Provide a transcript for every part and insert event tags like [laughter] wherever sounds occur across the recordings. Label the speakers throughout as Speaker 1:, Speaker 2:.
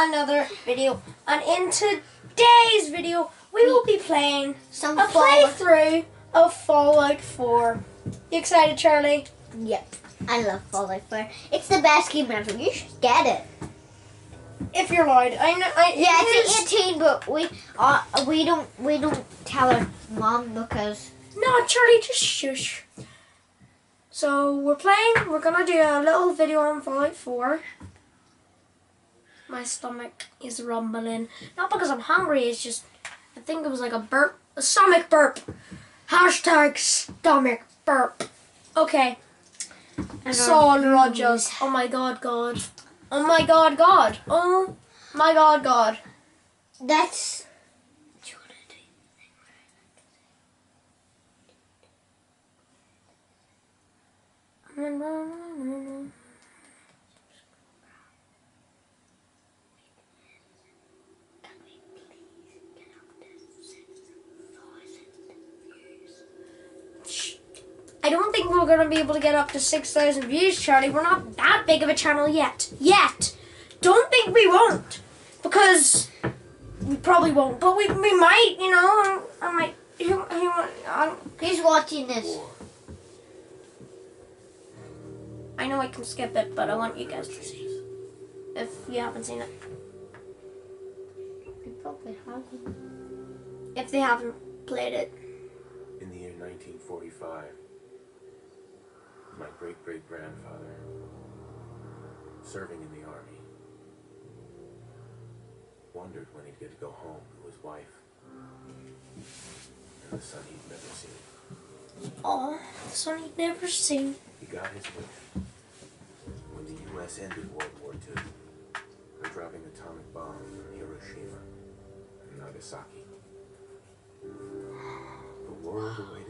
Speaker 1: another video. And in today's video, we will be playing
Speaker 2: Some
Speaker 1: a playthrough of Fallout 4. You excited, Charlie?
Speaker 2: Yep. I love Fallout 4. It's the best game ever. You should get it.
Speaker 1: If you're allowed. I know. I,
Speaker 2: Yeah, it's 18, but we uh, we don't we don't tell our mom because
Speaker 1: No, Charlie, just shush. So we're playing. We're gonna do a little video on Fallout 4. My stomach is rumbling. Not because I'm hungry. It's just I think it was like a burp, a stomach burp. Hashtag stomach burp. Okay.
Speaker 2: and
Speaker 1: Saul Rogers. Oh my God, God. Oh my God, God. Oh my God, God.
Speaker 2: That's
Speaker 1: I don't think we're gonna be able to get up to 6,000 views, Charlie. We're not that big of a channel yet. Yet. Don't think we won't. Because we probably won't. But we, we might, you know. I might. Who, who, I,
Speaker 2: Who's watching this?
Speaker 1: I know I can skip it, but I want you guys to see. If you haven't seen it.
Speaker 2: You probably haven't.
Speaker 1: If they haven't played it.
Speaker 3: In the year 1945, my great great grandfather, serving in the army, wondered when he'd get to go home to his wife and the son he'd never seen.
Speaker 1: Oh, the son he'd never seen.
Speaker 3: He got his wish when the U.S. ended World War II by dropping atomic bombs on Hiroshima and Nagasaki. The world awaited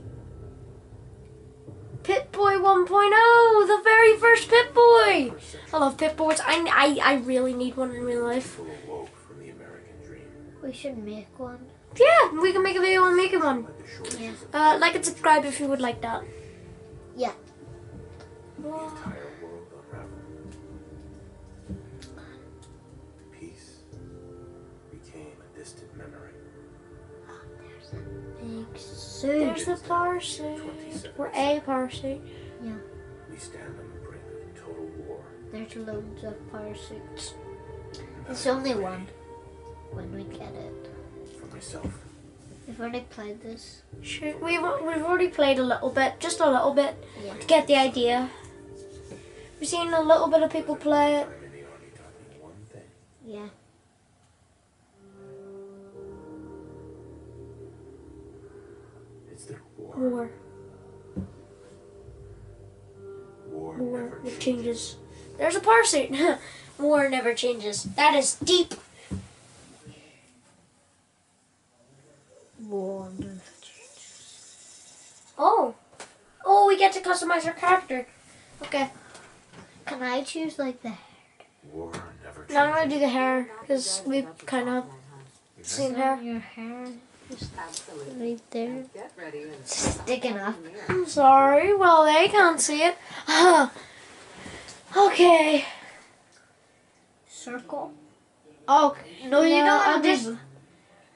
Speaker 1: Pip-Boy 1.0, the very first Pip-Boy. I love Pip-Boys. I, I, I really need one in real life.
Speaker 3: People awoke from the American dream.
Speaker 2: We should make one.
Speaker 1: Yeah, we can make a video on making one.
Speaker 3: But the shortages
Speaker 2: Yeah.
Speaker 1: Uh, like and subscribe if you would like that.
Speaker 2: Yeah.
Speaker 3: the entire. Peace a distant memory.
Speaker 2: Big suit.
Speaker 1: There's the power suit. Or a power suit.
Speaker 3: We stand on the brink of total war.
Speaker 2: There's loads of power suits. There's only
Speaker 3: ready
Speaker 2: one. When we get it.
Speaker 3: For myself.
Speaker 2: We've already played this.
Speaker 1: Sure, we've, we've already played a little bit, just a little bit,
Speaker 2: Yeah.
Speaker 1: to get the idea. We've seen a little bit of people play it.
Speaker 3: Time in the army taught me one thing.
Speaker 2: Yeah.
Speaker 3: It's that war.
Speaker 1: War.
Speaker 3: War,
Speaker 1: War
Speaker 3: never
Speaker 1: never
Speaker 3: changes.
Speaker 1: changes. There's a power suit. [laughs] War never changes. That is deep.
Speaker 2: Wonderful.
Speaker 1: Oh. Oh, we get to customize our character. Okay.
Speaker 2: Can I choose like the
Speaker 3: War never changes.
Speaker 1: Now I'm gonna do the hair, because we kind of same hair.
Speaker 2: your hair
Speaker 4: Absolutely.
Speaker 2: right there?
Speaker 4: Get ready
Speaker 2: Sticking up.
Speaker 1: I'm sorry. Well, they can't see it. [laughs] okay.
Speaker 2: Circle.
Speaker 1: Oh,
Speaker 2: No, you
Speaker 1: No,
Speaker 2: don't
Speaker 1: I'll
Speaker 2: have
Speaker 1: just-
Speaker 2: to.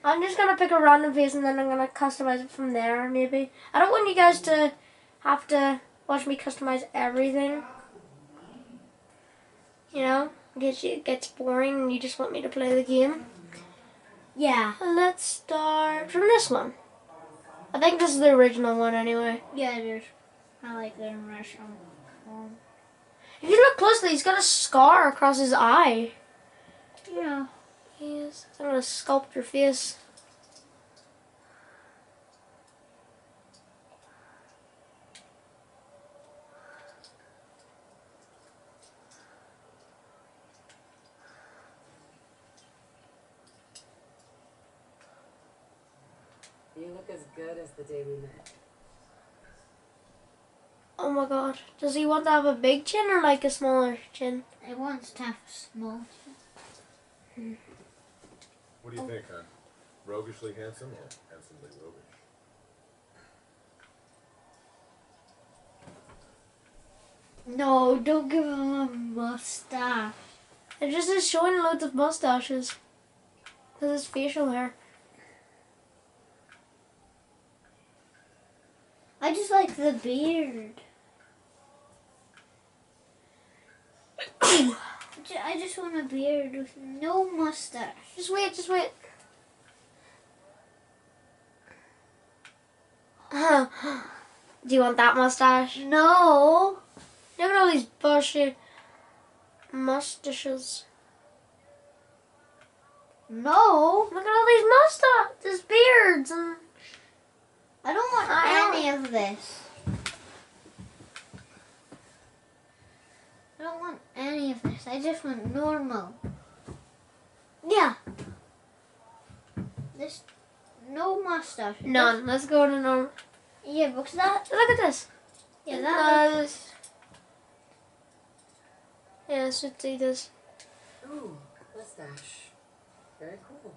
Speaker 1: I'm just gonna pick a random face and then I'm gonna customize it from there, maybe. I don't want you guys to have to watch me customize everything. You know, gets it gets boring and you just want me to play the game.
Speaker 2: Yeah.
Speaker 1: Let's start from this one. I think this is the original one anyway.
Speaker 2: Yeah, it is. I like the original one.
Speaker 1: If you look closely, he's got a scar across his eye.
Speaker 2: Yeah.
Speaker 1: Yes. I'm gonna sculpt your face.
Speaker 4: You look as good as the day we met.
Speaker 1: Oh my god. Does he want to have a big chin or like a smaller chin?
Speaker 2: He wants to have a small. Chin.
Speaker 3: What do you think, huh? Roguishly handsome or handsomely roguish?
Speaker 2: No, don't give him a mustache.
Speaker 1: It just is showing loads of mustaches. Because it's facial hair.
Speaker 2: I just like the beard. [coughs] I just want a beard with no mustache.
Speaker 1: Just wait, just wait. [gasps] Do you want that mustache?
Speaker 2: No.
Speaker 1: Look at all these bushy mustaches.
Speaker 2: No.
Speaker 1: Look at all these mustaches, beards, and
Speaker 2: I don't want
Speaker 1: I don't-
Speaker 2: any of this. I don't want any of this. I just want normal.
Speaker 1: yeah,
Speaker 2: This no mustache.
Speaker 1: none. Let's go to normal.
Speaker 2: Yeah, because that.
Speaker 1: Look at this.
Speaker 2: Yeah, that.
Speaker 1: Uh, this- yeah, let's just see this.
Speaker 4: Ooh, mustache. Very cool.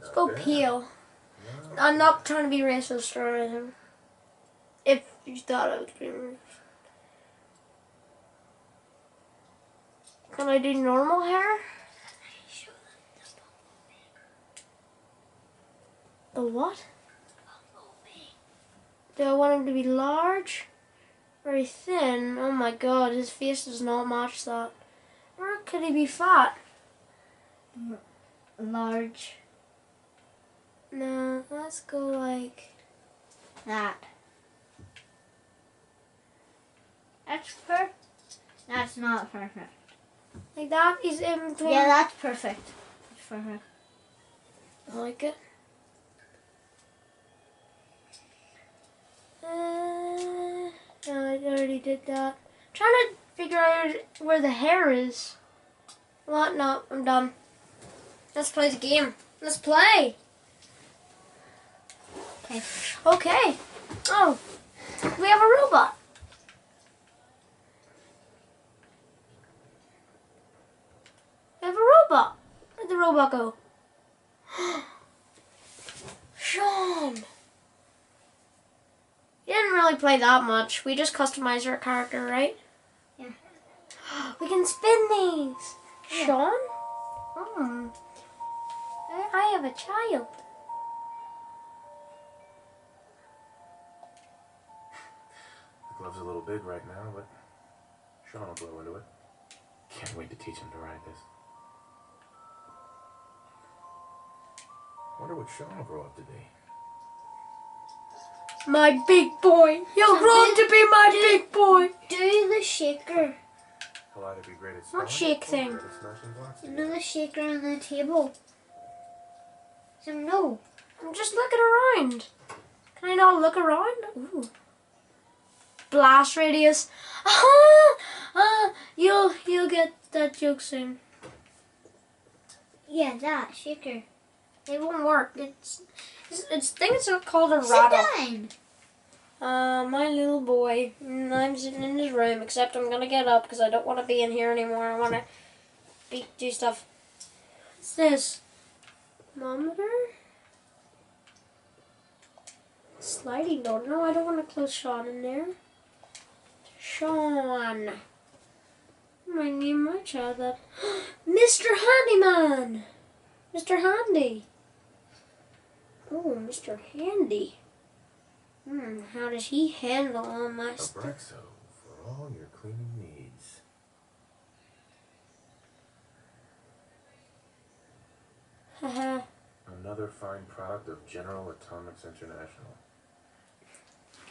Speaker 1: Let's go peel. I'm not trying to be racist or anything. If you thought I was being racist. Can I do normal hair? The what? Do I want him to be large? Very thin? Oh my god, his face does not match that. Or could he be fat?
Speaker 2: large.
Speaker 1: No, let's go like
Speaker 2: That. That's perfect. That's not perfect.
Speaker 1: like that is in between.
Speaker 2: Yeah, that's perfect. That's perfect.
Speaker 1: I like it. Uh, no, I already did that. trying to figure out where the hair is. What? No, I'm done. Let's play the game. Let's play.
Speaker 2: Okay.
Speaker 1: Okay. Oh, we have a robot. We have a robot. Where'd the robot go? [gasps] Sean. You didn't really play that much. We just customized our character, right?
Speaker 2: Yeah. [gasps]
Speaker 1: We can spin these.
Speaker 2: Yeah.
Speaker 1: Sean? Hmm. I have a child.
Speaker 3: The glove's a little big right now, but Sean will grow into it. Can't wait to teach him to ride this. Wonder what Sean will grow up to be.
Speaker 1: My big boy. He'll grow up to be my big boy.
Speaker 2: Do the shaker.
Speaker 3: He'll either be great at
Speaker 1: What
Speaker 3: spelling
Speaker 1: shake
Speaker 3: or
Speaker 1: thing?
Speaker 3: great at smashing blocks
Speaker 2: You
Speaker 3: together.
Speaker 2: know the shaker on the table. So no.
Speaker 1: I'm just looking around. Can I not look around? Ooh. Blast radius. Ah, [laughs] ah, you'll you'll get that joke soon.
Speaker 2: Yeah, that shaker.
Speaker 1: It won't work. It's it's, it's I think it's called a rattle. Uh, my little boy. Mm, I'm sitting in his room, except I'm gonna get up because I don't want to be in here anymore. I want to be do stuff. What's this? Thermometer? Sliding door. No, I don't want to close Sean in there. Sean. I name my child that. [gasps] Mr. Handyman! Mr. Handy. Oh, Mr. Handy. Hmm, how does he handle all my stuff?
Speaker 3: Brexo for all your cleaning needs.
Speaker 1: Haha.
Speaker 3: Another fine product of General Atomics International.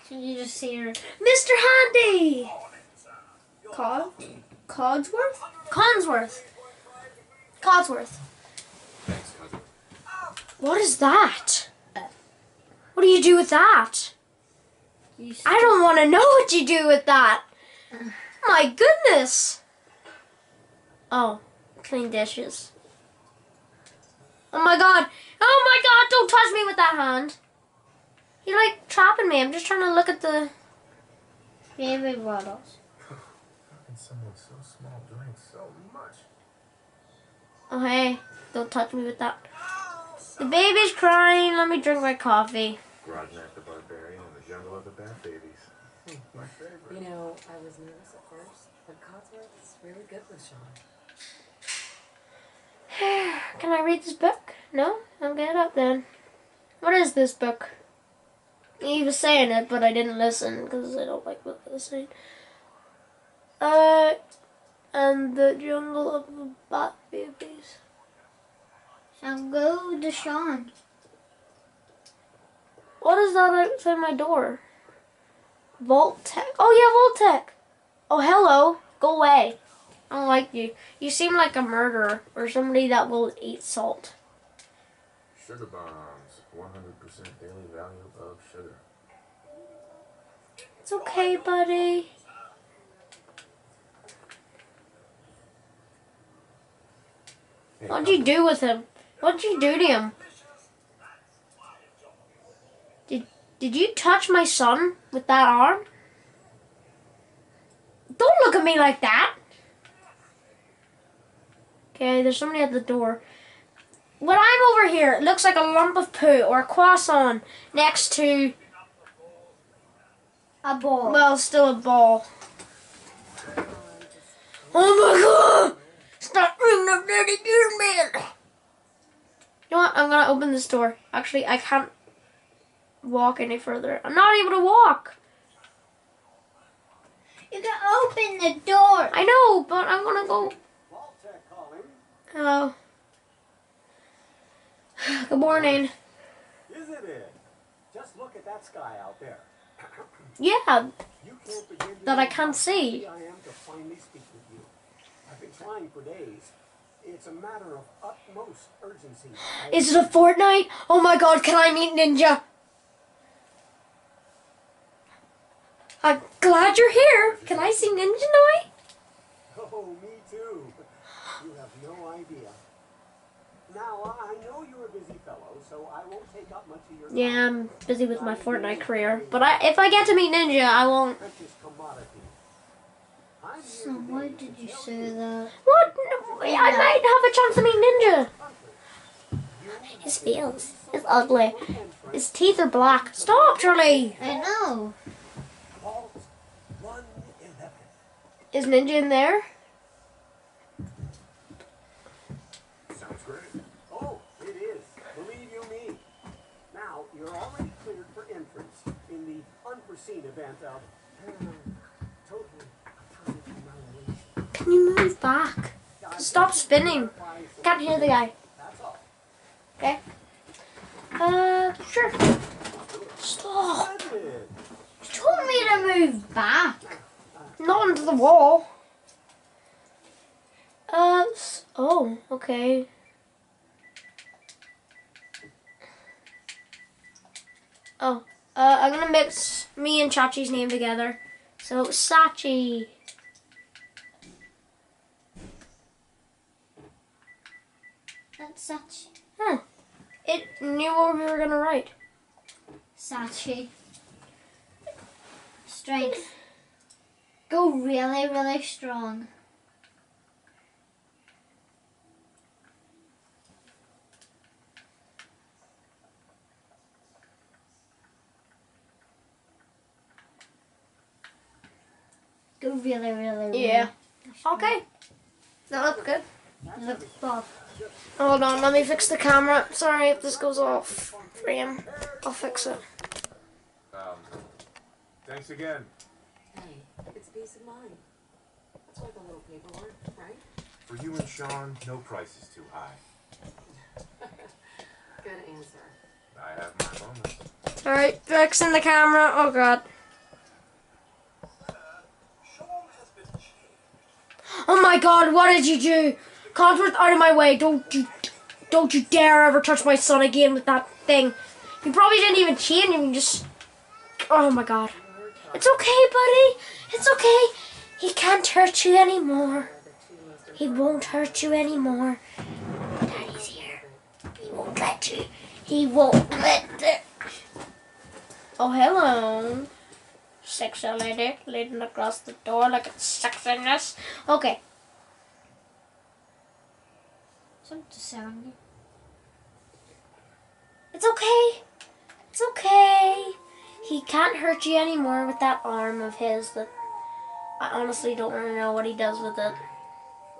Speaker 2: Can you just see her?
Speaker 1: Mr. Handy! Cod? Codsworth? Consworth. Codsworth. What is that? What do you do with that? I don't want to know what you do with that. My goodness. Oh, clean dishes. Oh my god! Oh my god! Don't touch me with that hand. You're like trapping me. I'm just trying to look at the.
Speaker 2: Baby bottles.
Speaker 3: How can someone so small drink so much?
Speaker 1: Oh hey! Don't touch me with that. The baby's crying. Let me drink my coffee.
Speaker 3: Grognak the Barbarian and the Jungle of the Bat Babies. My favorite.
Speaker 4: You know, I was nervous at first, but Codsworth's really good with Sean. [sighs]
Speaker 1: Can I read this book? No? I'll get up then. What is this book? He was saying it, but I didn't listen because I don't like what he was saying. Uh, and the jungle of the bat babies.
Speaker 2: And go to Sean.
Speaker 1: What is that outside my door? Vault-Tec. Oh yeah, Vault-Tec. Oh hello. Go away. I don't like you. You seem like a murderer or somebody that will eat salt.
Speaker 3: Sugar bombs. 100% daily value of sugar.
Speaker 1: It's okay, buddy. What'd you do with him? What'd you do to him? Did did you touch my son with that arm? Don't look at me like that. Okay, there's somebody at the door. When I'm over here, it looks like a lump of poo or a croissant next to,
Speaker 2: A ball.
Speaker 1: well, still a ball. Oh my god! Stop ringing up dirty gear, man! You know what? I'm gonna open this door. Actually, I can't walk any further. I'm not able to walk.
Speaker 2: You can open the door.
Speaker 1: I know, but I'm gonna go. Hello. [sighs] Good morning.
Speaker 5: Isn't it? Just look at that sky out there.
Speaker 1: Yeah, That I can't see.
Speaker 5: I am to finally speak with you. I've been trying for days. It's a matter of utmost urgency.
Speaker 1: Is it a Fortnite? Oh my god, can I meet Ninja? I'm glad you're here. Can I see Ninja now?
Speaker 5: Oh, me too. You have no idea. Now, uh, I know you're a busy fellow, so I won't take up much of your time.
Speaker 1: Yeah, I'm busy with my Fortnite career. But I, if I get to meet Ninja, I won't.
Speaker 5: Precious commodity. I'm here
Speaker 2: So why did you say that?
Speaker 1: What? No, I might have a chance to meet Ninja. His face is ugly. His teeth are black. Stop, Charlie.
Speaker 2: I know.
Speaker 1: Is Ninja in there?
Speaker 3: Sounds great.
Speaker 5: Oh, it is. Believe you me. You're already cleared for entrance in the unforeseen event of.
Speaker 1: Can you move back? Stop spinning. Can't hear the guy. Okay. Uh, sure. Stop.
Speaker 2: You told me to move back.
Speaker 1: Not into the wall. Uh, oh, okay. Oh, uh, I'm gonna mix me and Chachi's name together. So, Sachi.
Speaker 2: That's such
Speaker 1: Huh. It knew what we were gonna write.
Speaker 2: Sachi. Strength. Go really, really strong. Go really, really, really.
Speaker 1: Yeah. Okay. That looks good.
Speaker 2: Look, Bob.
Speaker 1: Hold on, let me fix the camera. Sorry if this goes off frame. I'll fix it.
Speaker 3: Um, thanks again.
Speaker 4: Hey, it's peace of mind. It's like a little paperwork, right?
Speaker 3: For you and Sean, no price is too high. [laughs]
Speaker 4: Good answer.
Speaker 3: I have my moments.
Speaker 1: Alright, fixing the camera. Oh god. Oh my god, what did you do? Codsworth, out of my way. Don't you don't you dare ever touch my son again with that thing. You probably didn't even chain him, you just Oh my god. It's okay, buddy. It's okay. He can't hurt you anymore. He won't hurt you anymore. Daddy's here. He won't let you. He won't let it. Oh, hello. Sexy lady leading across the door like it's sexiness. Okay.
Speaker 2: Some sound.
Speaker 1: It's okay. It's okay. He can't hurt you anymore with that arm of his that I honestly don't want to know what he does with it.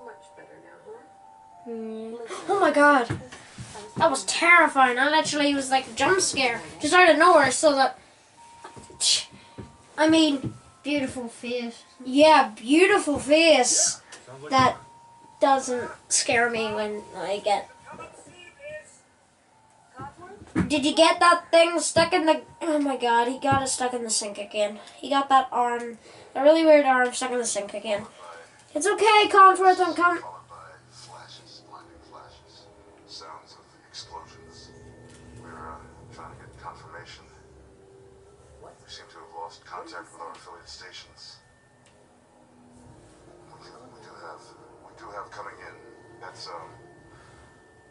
Speaker 4: Much better now, huh?
Speaker 1: Hmm. Oh my god. That was terrifying. I literally was like a jump scare. Just out of nowhere so that I mean,
Speaker 2: Beautiful face.
Speaker 1: yeah, beautiful face.
Speaker 3: Sounds like
Speaker 1: That doesn't scare me when I get Did you get that thing stuck in the? Oh my god, he got it stuck in the sink again. He got that arm, a really weird arm stuck in the sink again. It's okay, Conforth. I'm coming.
Speaker 6: followed by flashes, blinding sounds of explosions. We're uh, trying to get confirmation. We seem to have lost contact with our affiliate stations. We do, we do have, we do have coming in. That's um,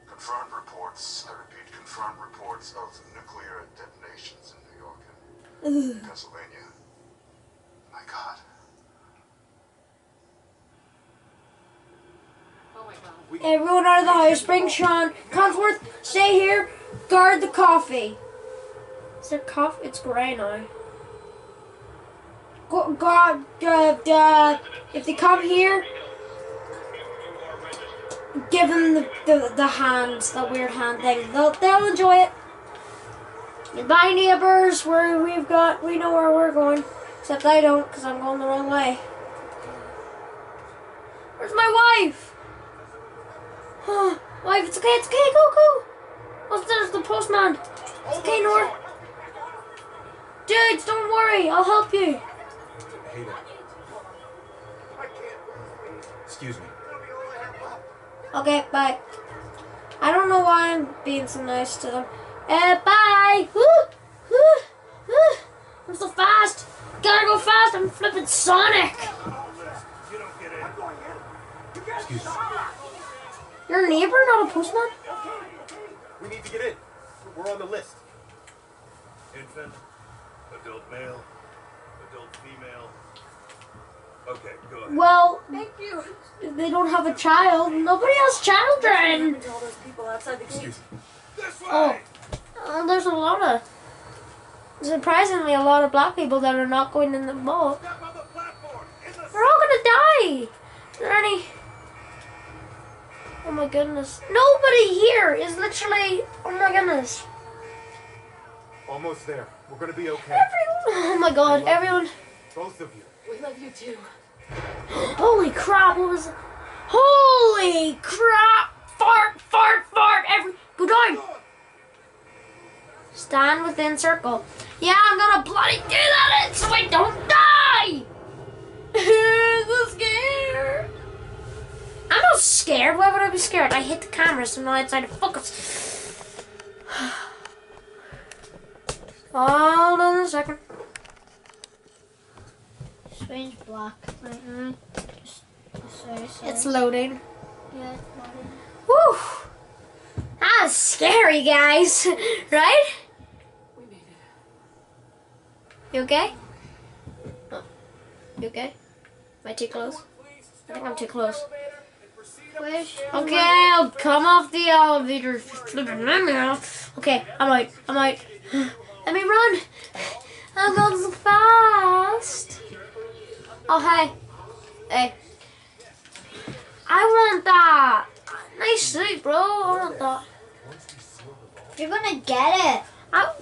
Speaker 6: confirmed reports. I repeat, confirmed reports of nuclear detonations in New York and Pennsylvania. My God.
Speaker 4: Oh my god.
Speaker 1: Everyone out of the house. Bring Sean. Conforth, stay here. Guard the coffee. Is there coffee? It's grey now. Go, God, uh, uh, if they come here, give them the, the, the hands, the weird hand thing. They'll, they'll enjoy it. Goodbye, neighbors. Where we've got, we know where we're going. Except I don't, because I'm going the wrong way. Where's my wife? Huh, wife, it's okay, it's okay, go, go. Oh, there's the postman. It's okay, Nor. Dudes, don't worry, I'll help you.
Speaker 3: Hey there. Excuse me.
Speaker 1: Okay, bye. I don't know why I'm being so nice to them. Uh, bye. Woo, woo, woo. I'm so fast. Gotta go fast. I'm flipping Sonic.
Speaker 3: Excuse me.
Speaker 1: You're a neighbor, not a postman.
Speaker 5: We need to get in. We're on the list.
Speaker 7: Infant, adult male, adult female. Okay, go ahead.
Speaker 1: Well,
Speaker 4: Thank you.
Speaker 1: they don't have a child. Nobody has children.
Speaker 4: All those people outside the.
Speaker 3: Excuse me.
Speaker 7: This way!
Speaker 1: Oh, uh, there's a lot of, surprisingly, a lot of black people that are not going in the mall.
Speaker 7: Step on the platform! In the
Speaker 1: We're all gonna die. Is there any? Oh my goodness. Nobody here is literally. Oh my goodness.
Speaker 3: Almost there. We're gonna be okay.
Speaker 1: Everyone. Oh my god. Everyone.
Speaker 3: Both of you.
Speaker 4: We love you too.
Speaker 1: Holy crap. What was. Holy crap. Fart, fart, fart. Every. Go down. Stand within circle. Yeah, I'm gonna bloody do that so I don't die. [laughs] so scared. I'm not scared. Why would I be scared? I hit the camera, so now it's out of focus. Hold on a second.
Speaker 2: Strange black right mm-hmm. now. Just, just sorry, sorry.
Speaker 1: It's loading.
Speaker 2: yeah, it's loading.
Speaker 1: Whew. That's scary, guys. [laughs] right?
Speaker 4: We made it.
Speaker 1: You okay? Oh. You okay? Am I too close? I think I'm too close. Okay, I'll come off the elevator. Okay, I'm out. I'm out. Let me run. I'm going so fast. Oh, hey. Hey. I want that. Nice suit, bro. I want that.
Speaker 2: You're gonna get it.
Speaker 1: I...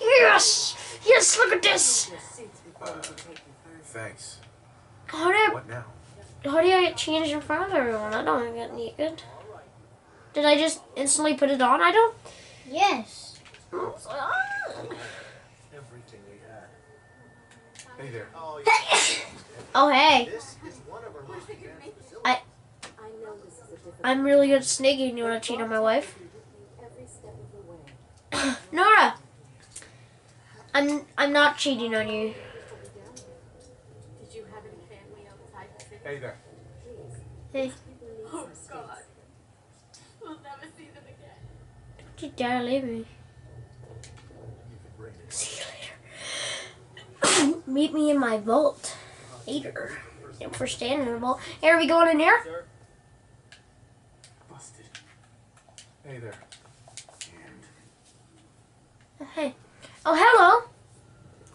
Speaker 1: Yes! Yes, look at this.
Speaker 4: Your seats before we can take you first.
Speaker 3: Thanks.
Speaker 1: How do I,
Speaker 3: What now?
Speaker 1: how do I get changed in front of everyone? I don't get naked. Did I just instantly put it on? I don't.
Speaker 2: Yes.
Speaker 5: Everything we had.
Speaker 3: Hey there.
Speaker 1: Oh, oh, hey.
Speaker 5: This is one of our most [laughs] advanced facilities.
Speaker 1: I,
Speaker 4: I know this is a difficult
Speaker 1: I'm really good at sneaking. You want to cheat on my wife?
Speaker 4: every step of the way. [coughs]
Speaker 1: Nora! I'm I'm not cheating on you.
Speaker 4: Did you have any family outside the city?
Speaker 3: Hey there.
Speaker 1: Hey,
Speaker 4: Oh God.
Speaker 8: We'll never see them again.
Speaker 1: don't you dare leave me. See you later. [coughs] Meet me in my vault later. If we're standing in the vault. Hey, are we going in here?
Speaker 3: Busted. Hey there. And
Speaker 1: Hey. Oh, hello.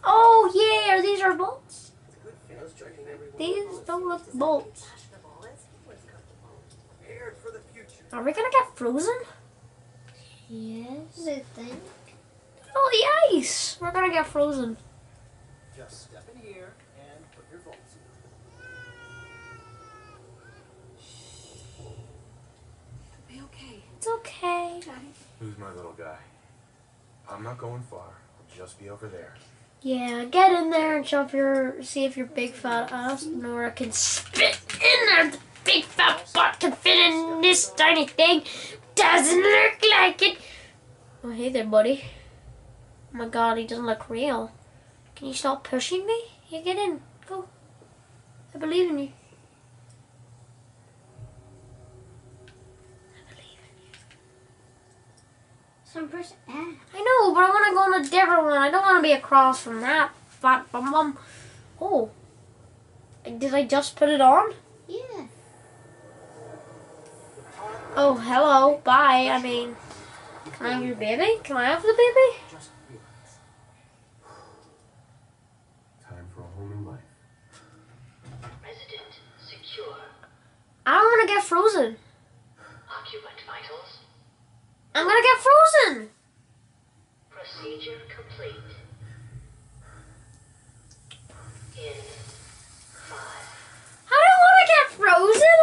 Speaker 1: Oh, yeah. Are these our bolts? These don't look bolts.
Speaker 5: Prepared for the future.
Speaker 1: Are we gonna get frozen?
Speaker 2: Yes, I think.
Speaker 1: Oh, the ice. We're gonna get frozen.
Speaker 5: Just step in here and put your bolts
Speaker 4: Be okay.
Speaker 1: It's okay.
Speaker 3: who's my little guy? I'm not going far. I'll just be over there.
Speaker 1: Yeah, get in there and shove your. See if your big fat ass Nora can spit in there. The big fat butt can fit in this tiny thing. Doesn't look like it. Oh, hey there, buddy. Oh my god, he doesn't look real. Can you stop pushing me? You get in. Go. I believe in you. I believe in you.
Speaker 2: Some person. Ah,
Speaker 1: I know, but I want to go on a different one. I don't want to be across from that fat bum bum. Oh. Did I just put it on?
Speaker 2: yeah.
Speaker 1: Oh, hello. Bye. I mean, can I have your baby? Can I have the baby?
Speaker 5: Just relax.
Speaker 3: Time for a whole new life.
Speaker 8: Resident secure.
Speaker 1: I don't want to get frozen.
Speaker 8: Occupant vitals.
Speaker 1: I'm gonna get frozen.
Speaker 8: Procedure complete. In five.
Speaker 1: I don't want to get frozen.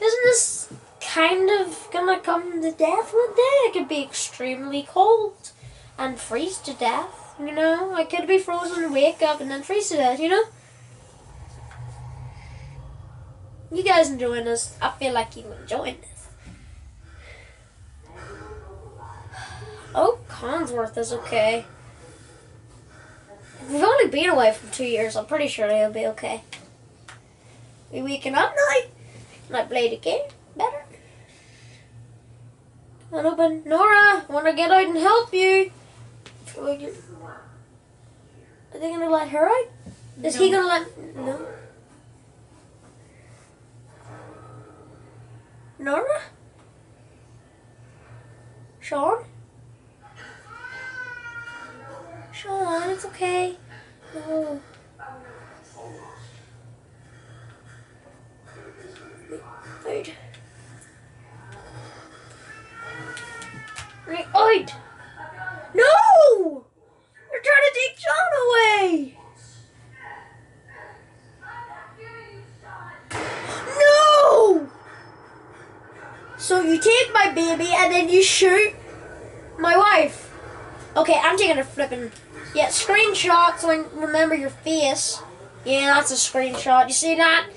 Speaker 1: Isn't this kind of gonna come to death one day? I could be extremely cold and freeze to death. You know, I could be frozen and wake up and then freeze to death. You know. You guys enjoying this? I feel like you enjoying this. Oh, Consworth is okay. We've only been away for two years. I'm pretty sure he'll be okay. We waking up now? Can I play the game better? Come on, open. Nora, want to get out and help you. Feel like you're- Are they gonna let her out? Is he gonna let? No. Nora? Sean? Sean, it's okay. No. Wait. Out! No! You're trying to take John away! No! So you take my baby and then you shoot my wife. Okay, I'm taking a flipping yeah screenshot so I can remember your face. Yeah, that's a screenshot. You see that?